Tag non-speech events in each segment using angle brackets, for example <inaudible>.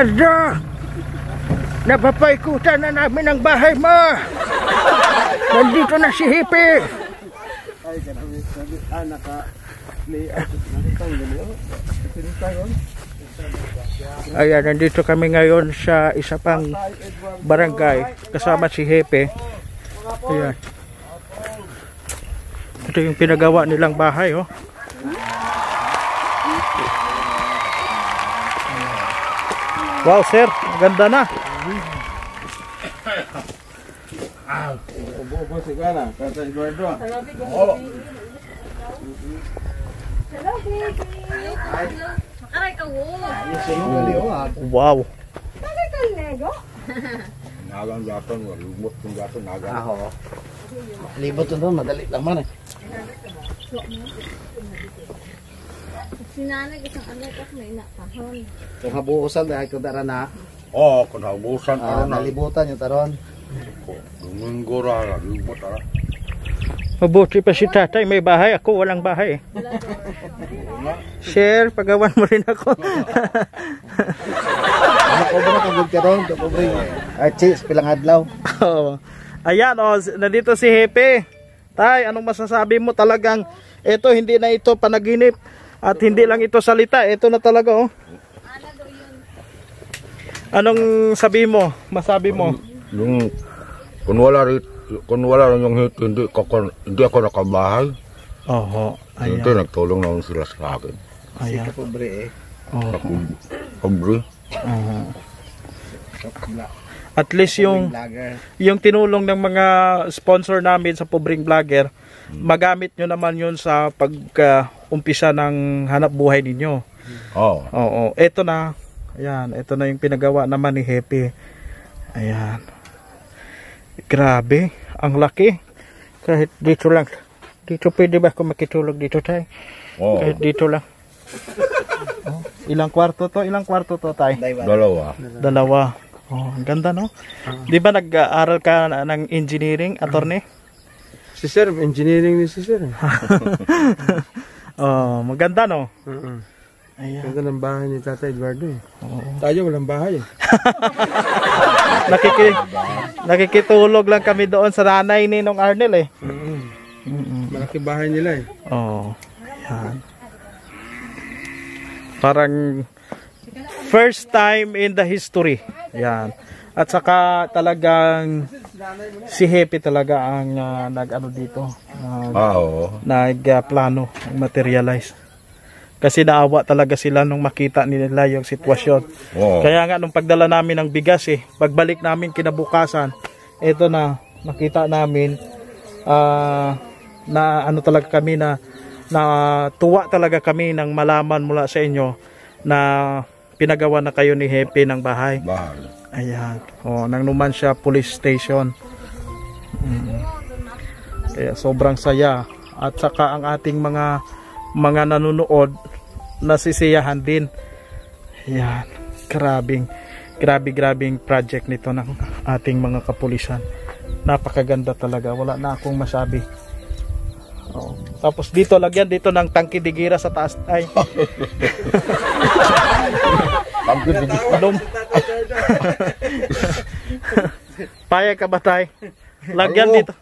Ada! Napapaikutan na namin ang bahay mo! Nandito na si Hippie! Ay, kanami sabi, ah, naka. Ayan, nandito kami ngayon sa isa pang barangay kasama si Hepe. Ayan. Ito yung pinagawa nilang bahay, oh. Wow, sir. Ang Ganda na. Ubo-ubo si Gana, kata Eduardo. Aray ka wo. Wow. Nagang gaton, lumot kong gaton, nagang. Aho. Libot doon, madali lang man eh. Sinanag isang ano ka may nakahon. Kung habuusan, dahil kung dara na, Oo, kung habusan, ah, aron na. nalibutan yung taron. Luminggo ra, lumot ra. Mabuti pa si tatay. May bahay. Ako walang bahay. eh. Sir, pagawan mo rin ako. Ano ko ba na kagod ka ron? Ito ko ba yung archis, pilang adlaw. Oo. Ayan, oh, nandito si Hepe. Tay, anong masasabi mo talagang ito hindi na ito panaginip at hindi lang ito salita, ito na talaga oh. Anong sabi mo? Masabi mo? Yung, kung wala rin, kung wala rin yung hit, hindi, ko, kon- hindi ako nakabahay. Oho. Hindi, Ayan. nagtulong naman sila sa akin. Ayan. Pobre eh. Oh. Pobre. Aha. At least yung yung tinulong ng mga sponsor namin sa Pobring Vlogger, magamit nyo naman yun sa pag-umpisa ng hanap buhay ninyo. Oo. Oo, eto na. Ayan, eto na yung pinagawa naman ni Happy. Ayan. Grabe, ang laki. Kahit dito lang. Dito pwede ba ako makitulog dito tayo? Oo. Kahit dito lang. Oh, ilang kwarto to? Ilang kwarto to tayo? Dalawa. Dalawa. Oh, ang ganda no? Di ba nag-aaral ka ng engineering, attorney? Si Sir, engineering ni si Sir. oh, maganda no? Uh-uh. Ayan. Ganda ng bahay ni Tata Eduardo eh. Tayo walang bahay eh. <laughs> Nakiki nakikitulog lang kami doon sa nanay ni nung Arnel eh. Mm-mm. Malaki bahay nila eh. Oh, yan. Parang first time in the history. Yan. At saka talagang si Happy talaga ang ah, nag-ano dito. nag- Ah, oo. nagplano, materialize. Kasi naawa talaga sila nung makita nila yung sitwasyon. Oo. Kaya nga nung pagdala namin ng bigas eh, pagbalik namin kinabukasan, ito na, nakita namin ah, na ano talaga kami na na tuwa talaga kami nang malaman mula sa inyo na pinagawa na kayo ni Hepe ng bahay. Bahay. Ayan. Oh, nang numan siya police station. Mm. Kaya sobrang saya at saka ang ating mga mga nanonood nasisiyahan din. Ayan. Grabing grabe grabing project nito ng ating mga kapulisan. Napakaganda talaga. Wala na akong masabi. Oh. Tapos dito lagyan dito ng tangki digira sa taas ay <laughs> Ang ganda. Lum Payag ka ba tay? Lagyan Oo. dito.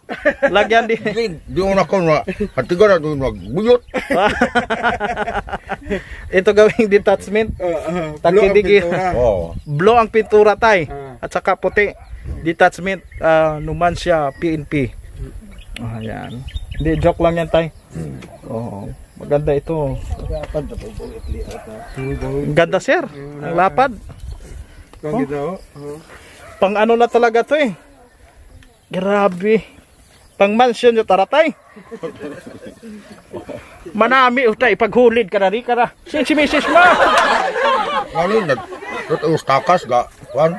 Lagyan di. Di, di mo na ko na, hatiga na doon magbuyot. <laughs> Ito gawing detachment. Tangki digi. Oo. Blow ang pintura tay. Ah. At saka puti. Detachment uh, Numancia PNP. Ah, yan. Hindi joke lang yan tay. Oo. Maganda ito. Ganda sir. Ang lapad. Kung gito, Pang ano na talaga to eh. Grabe. Pang mansion yung taratay. Manami utay paghulid ka na rin ka na. Sin si Mrs. mo. Ano nag, ito yung stakas ga, kwan.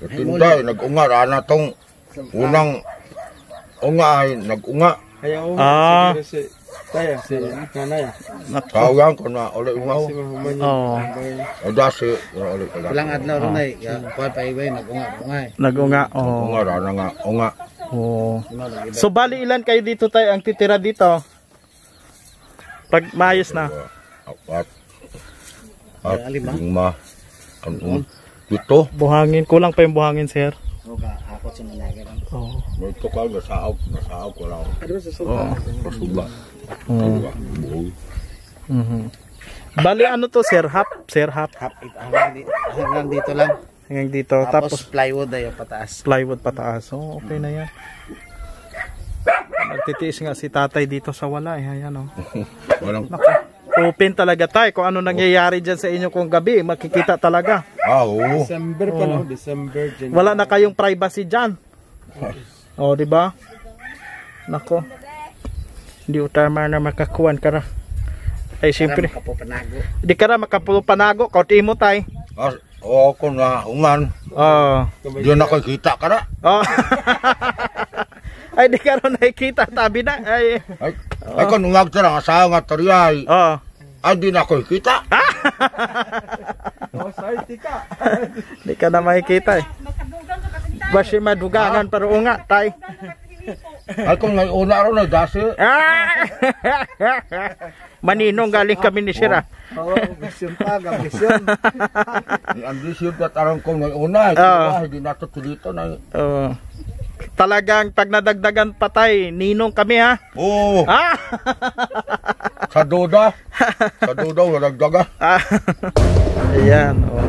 Tinday, nag-unga, rana tong unang unga ay nag-unga. Ah. Siguro si Taya, si Nanay. ah. Kawang ko na ulit yun. Oo. O dasi, ulit ulit. Ilang adlaw ron ay kuan pa iway nagunga-ungay. Nagunga. Oh. Unga, rana nga, unga. oh. So bali ilan kayo dito tayo ang titira dito? Pag maayos na. Apat. At lima. lima. Ano? Ito. Buhangin. Kulang pa yung buhangin, sir. O ka, ako si Malaga lang. Oo. Ito ka. Nasaog ko lang. Ano sa Oo. Pasula. Oo. Buhay. Mhm. Bali ano to, sir? Half, sir. Half it, hanggang, di, hanggang dito lang. Hanggang dito. Tapos, Tapos, plywood ay pataas. plywood pataas. So, okay na yan. Nagtitiis nga si tatay dito sa wala. Eh. Ayan, oh. <laughs> Walang, Open talaga tayo. Kung ano nangyayari dyan sa inyo kung gabi, makikita talaga. ah, oo. December pa no, December, January. Wala na kayong privacy dyan. O, di ba? Nako. Hindi utama na makakuan ka na. Ay, siyempre. makapupanago. Di ka na makapulupanago. Kauti mo tay. Ah, oo, ko na, ungan. Oh. Diyan ako kita ka na. Oh. <laughs> Ay, di ka rin nakikita. Tabi na. Ay. Ay, ay kung ungag sa asawa nga tariyay. Oh. Ay, di na ako kita. <laughs> Oh, sorry, ka. Di ka na makikita eh. Basi madugangan pero unga tay. Ay, kung ngay una ron, ay dasi. Ah! <laughs> Maninong galing kami ni Sira. Oo, vision pa, vision. Ang disyon ka tarong kung ngay una. Ay, Oo. hindi na to dito na. Oh. Talagang pag nadagdagan patay, ninong kami ha. Oo, Ah! sa duda. Sa duda, walang daga. Ah. Ayan, oh.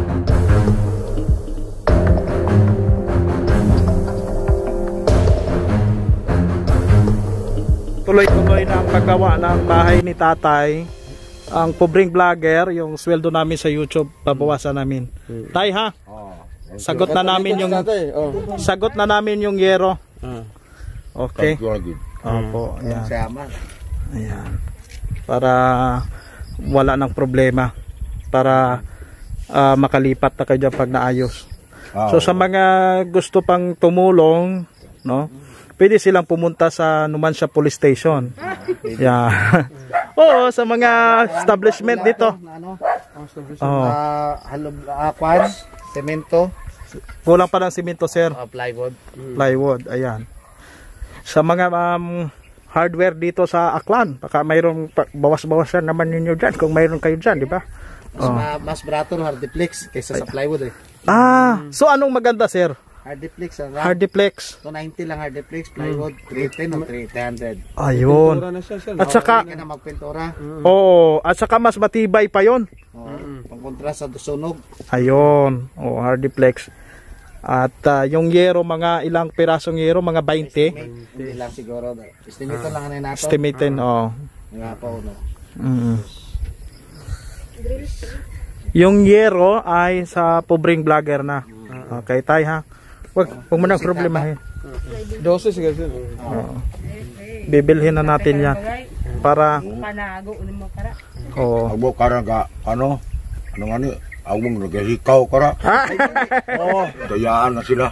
Tuloy-tuloy na ang paggawa ng bahay ni tatay. Ang pobreng vlogger, yung sweldo namin sa YouTube, babawasan namin. Tay ha, sagot na namin yung Oh. sagot na namin yung yero. Okay. You, Agid. Opo, ayan. Sama. Ayan. Para wala ng problema. Para ah, makalipat na kayo dyan pag naayos. Ah, So sa mga gusto pang tumulong, no? Pwede silang pumunta sa Numancia Police Station. Yeah. <laughs> Oo, sa mga establishment dito. Ano? Oh, Ah, halog, ah, kwan, semento, kulang pa ng simento, sir. ah, plywood. Plywood, ayan. Sa mga um, hardware dito sa Aklan, baka mayroong bawas-bawasan naman ninyo dyan kung mayroon kayo dyan, di ba? Mas, ma- mas barato ng hardiplex kaysa sa plywood eh. Ah, so anong maganda, sir? Hardiplex, ang RAM. Hardiplex. 290 lang hardiplex, plywood, 310 o 300. Ayun. na siya siya. At saka, ka na magpintura. oo, at saka mas matibay pa yon. Oh, Pangkontra sa sunog. Ayun, oh, hardiplex. At ah, yung yero, mga ilang pirasong yero, mga 20. Hindi lang siguro. Estimate lang na nato. Estimated, oh. Nga pa no. Mm. Yung yero ay sa pobreng vlogger na. Okay, tay ha. Wag, wag mo nang problemahin. 12 sige siya. Bibilhin na natin yan. Para, Panago ulit mo para. oh. Abo karang ka, ano, ano nga ni, awang nagahikaw kara. Ah, Oo, dayaan na sila.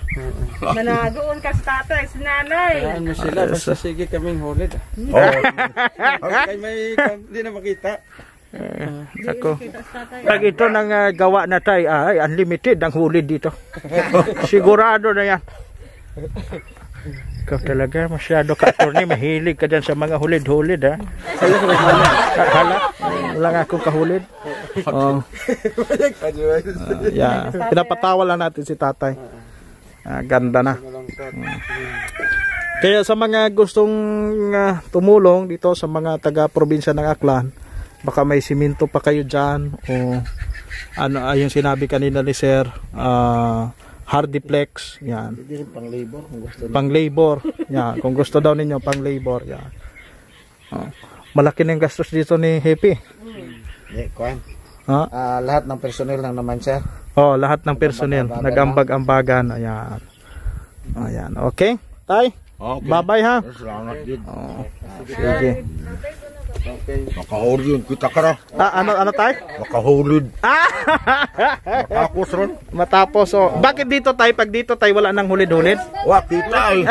Managoon ka sa tatay, sa nanay. Ano sila, basta sige kaming hulid. ah. Oo. Kay may, hindi na makita. ako. Pag ito nang ah, gawa na tay, ay unlimited ang huli dito. Sigurado na yan. Ikaw talaga, masyado ka attorney, mahilig ka dyan sa mga hulid-hulid ha. Hala, wala nga akong kahulid. Oh. Ah, yeah. Pinapatawa lang natin si tatay. Ah, ganda na. Mm. Kaya sa mga gustong ah, tumulong dito sa mga taga-probinsya ng Aklan, baka may simento pa kayo dyan o ano ay yung sinabi kanina ni Sir, ah, hardiplex, yan. Hindi rin pang labor kung gusto Pang labor, yan. Kung gusto daw ninyo, pang labor, yan. Oh. Malaki na yung gastos dito ni Happy. Hindi, kwan. Ha? Ah, lahat ng personnel lang naman siya. Oh, lahat ng personnel, nagambag-ambagan, ayan. Ayan, okay? Tay, Okay. bye-bye ha. Salamat din. Oh, sige. Makahulid kita kara. Ah, ano, ano tay? Makahulid. Ah! Makakos ron. Matapos, oh. Bakit dito tay? Pag dito tay, wala nang hulid-hulid? Wa, kita eh.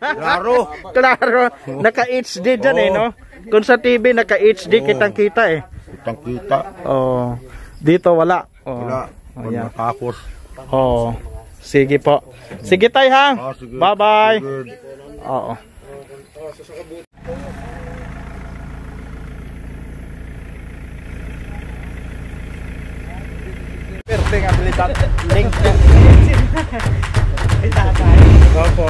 Klaro. Klaro, naka-HD dyan eh, no? Kung sa TV, naka-HD, kitang-kita eh. Kitang kita. Oh, dito wala. Oh. Wala. Ayan. Makakos. Oh. Sige po. Sige tay ha. Ah. Bye-bye. Oo. Perte nga abilidad. Link. <laughs> Ay, tatay. Opo.